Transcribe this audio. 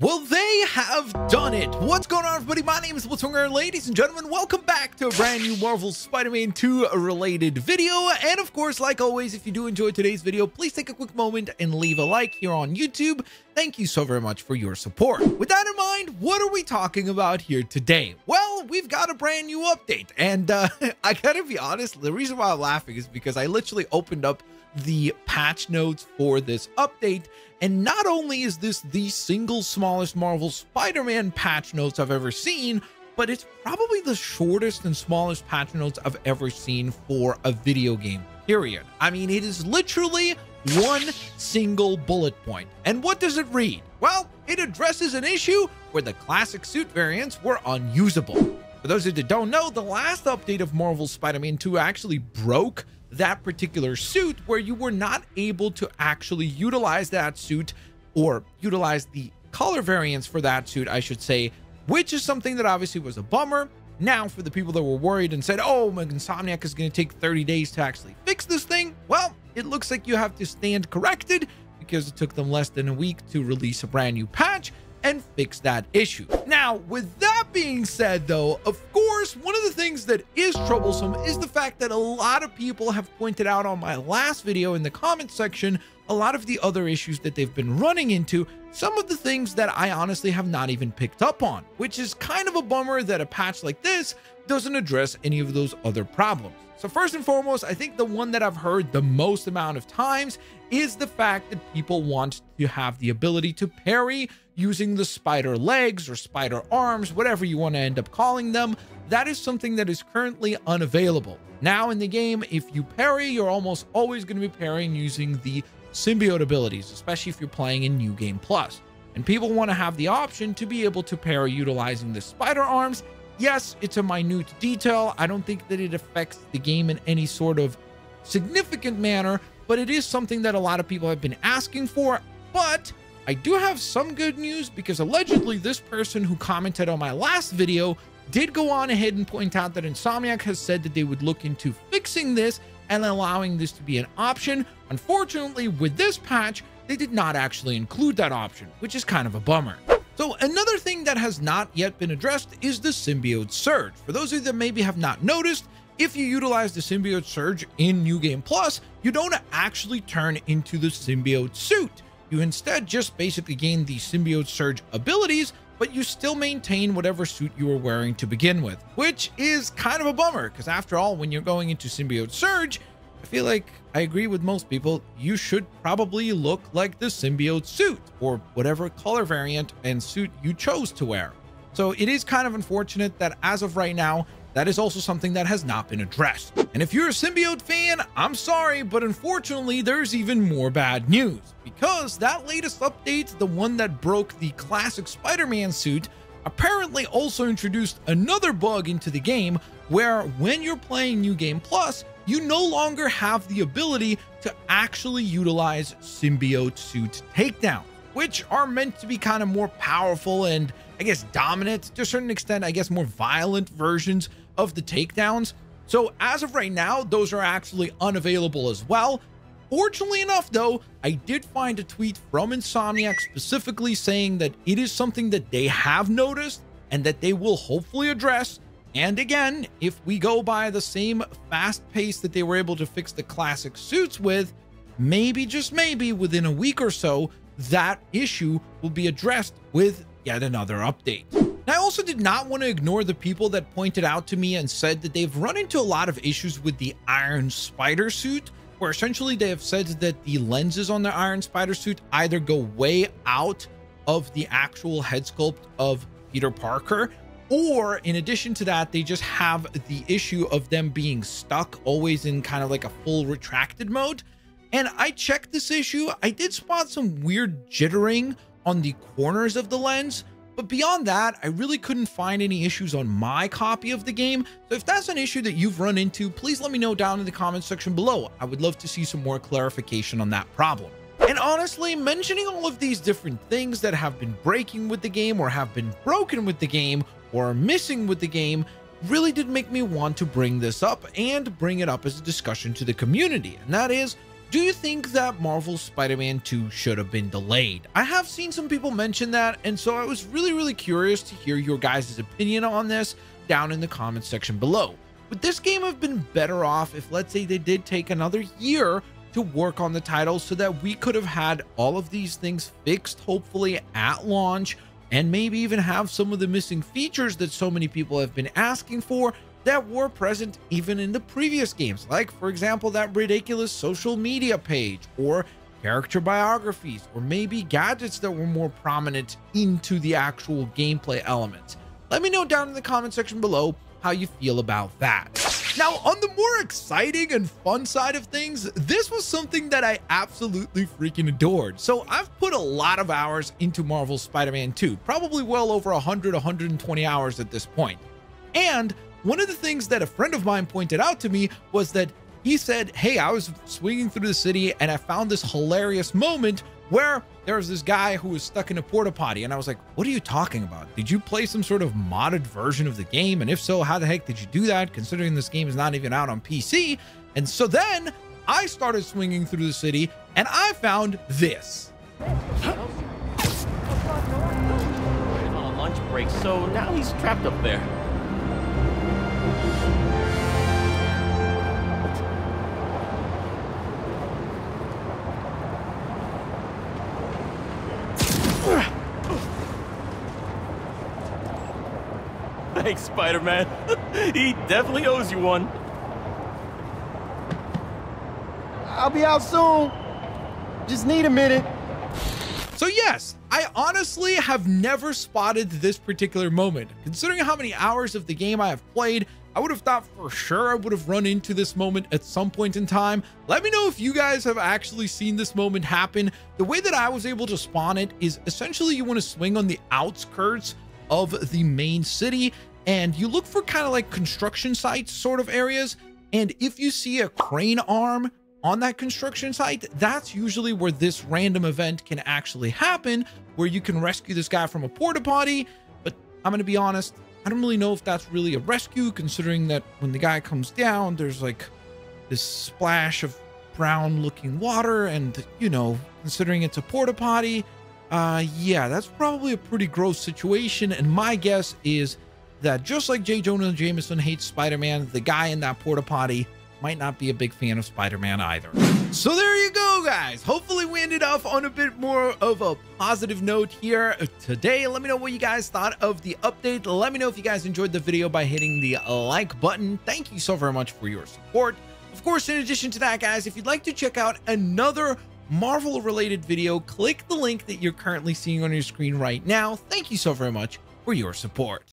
Well, they have done it. What's going on, everybody? My name is Blitzwinger. Ladies and gentlemen, welcome back to a brand new Marvel Spider-Man 2 related video. And of course, like always, if you do enjoy today's video, please take a quick moment and leave a like here on YouTube. Thank you so very much for your support. With that in mind, what are we talking about here today? Well, we've got a brand new update. And uh, I gotta be honest, the reason why I'm laughing is because I literally opened up the patch notes for this update. And not only is this the single smallest Marvel Spider-Man patch notes I've ever seen, but it's probably the shortest and smallest patch notes I've ever seen for a video game, period. I mean, it is literally one single bullet point. And what does it read? Well, it addresses an issue where the classic suit variants were unusable. For those that don't know, the last update of Marvel Spider-Man 2 actually broke that particular suit where you were not able to actually utilize that suit or utilize the color variants for that suit, I should say, which is something that obviously was a bummer. Now, for the people that were worried and said, oh, my Insomniac is going to take 30 days to actually fix this thing, well, it looks like you have to stand corrected because it took them less than a week to release a brand new patch and fix that issue. Now, with that being said, though, of course, one of the things that is troublesome is the fact that a lot of people have pointed out on my last video in the comment section a lot of the other issues that they've been running into, some of the things that I honestly have not even picked up on, which is kind of a bummer that a patch like this doesn't address any of those other problems. So first and foremost, I think the one that I've heard the most amount of times is the fact that people want to have the ability to parry using the spider legs or spider arms, whatever you want to end up calling them. That is something that is currently unavailable. Now in the game, if you parry, you're almost always going to be parrying using the symbiote abilities, especially if you're playing in New Game Plus. And people want to have the option to be able to parry utilizing the spider arms Yes, it's a minute detail. I don't think that it affects the game in any sort of significant manner, but it is something that a lot of people have been asking for. But I do have some good news because allegedly this person who commented on my last video did go on ahead and point out that Insomniac has said that they would look into fixing this and allowing this to be an option. Unfortunately, with this patch, they did not actually include that option, which is kind of a bummer. So another thing that has not yet been addressed is the symbiote surge. For those of you that maybe have not noticed, if you utilize the symbiote surge in New Game Plus, you don't actually turn into the symbiote suit. You instead just basically gain the symbiote surge abilities, but you still maintain whatever suit you were wearing to begin with, which is kind of a bummer because after all, when you're going into symbiote surge, I feel like I agree with most people. You should probably look like the symbiote suit or whatever color variant and suit you chose to wear. So it is kind of unfortunate that as of right now, that is also something that has not been addressed. And if you're a symbiote fan, I'm sorry, but unfortunately, there's even more bad news because that latest update, the one that broke the classic Spider-Man suit, apparently also introduced another bug into the game where when you're playing New Game Plus, you no longer have the ability to actually utilize symbiote suit takedown, which are meant to be kind of more powerful and I guess dominant to a certain extent, I guess more violent versions of the takedowns. So as of right now, those are actually unavailable as well. Fortunately enough, though, I did find a tweet from Insomniac specifically saying that it is something that they have noticed and that they will hopefully address and again, if we go by the same fast pace that they were able to fix the classic suits with, maybe, just maybe, within a week or so, that issue will be addressed with yet another update. I also did not want to ignore the people that pointed out to me and said that they've run into a lot of issues with the Iron Spider suit, where essentially they have said that the lenses on the Iron Spider suit either go way out of the actual head sculpt of Peter Parker or in addition to that, they just have the issue of them being stuck always in kind of like a full retracted mode. And I checked this issue. I did spot some weird jittering on the corners of the lens. But beyond that, I really couldn't find any issues on my copy of the game. So if that's an issue that you've run into, please let me know down in the comments section below. I would love to see some more clarification on that problem. And honestly, mentioning all of these different things that have been breaking with the game or have been broken with the game or missing with the game really did make me want to bring this up and bring it up as a discussion to the community. And that is, Do you think that Marvel's Spider-Man 2 should have been delayed? I have seen some people mention that, and so I was really, really curious to hear your guys' opinion on this down in the comments section below. Would this game have been better off if, let's say, they did take another year to work on the title so that we could have had all of these things fixed, hopefully, at launch, and maybe even have some of the missing features that so many people have been asking for that were present even in the previous games, like, for example, that ridiculous social media page, or character biographies, or maybe gadgets that were more prominent into the actual gameplay elements. Let me know down in the comment section below how you feel about that. Now, on the more exciting and fun side of things, this was something that I absolutely freaking adored. So I've put a lot of hours into Marvel's Spider-Man 2, probably well over 100, 120 hours at this point. And one of the things that a friend of mine pointed out to me was that he said, Hey, I was swinging through the city and I found this hilarious moment where there was this guy who was stuck in a porta potty. And I was like, What are you talking about? Did you play some sort of modded version of the game? And if so, how the heck did you do that? Considering this game is not even out on PC. And so then I started swinging through the city and I found this. on a lunch break, so now he's trapped up there. Thanks, Spider-Man. he definitely owes you one. I'll be out soon. Just need a minute. So yes, I honestly have never spotted this particular moment. Considering how many hours of the game I have played, I would have thought for sure I would have run into this moment at some point in time. Let me know if you guys have actually seen this moment happen. The way that I was able to spawn it is essentially you want to swing on the outskirts of the main city and you look for kind of like construction sites sort of areas. And if you see a crane arm on that construction site, that's usually where this random event can actually happen, where you can rescue this guy from a porta potty. But I'm going to be honest, I don't really know if that's really a rescue, considering that when the guy comes down, there's like this splash of brown looking water. And, you know, considering it's a porta potty, uh, yeah, that's probably a pretty gross situation. And my guess is that just like J. Jonah Jameson hates Spider-Man, the guy in that porta potty might not be a big fan of Spider-Man either. So there you go, guys. Hopefully we ended off on a bit more of a positive note here today. Let me know what you guys thought of the update. Let me know if you guys enjoyed the video by hitting the like button. Thank you so very much for your support. Of course, in addition to that, guys, if you'd like to check out another Marvel related video, click the link that you're currently seeing on your screen right now. Thank you so very much for your support.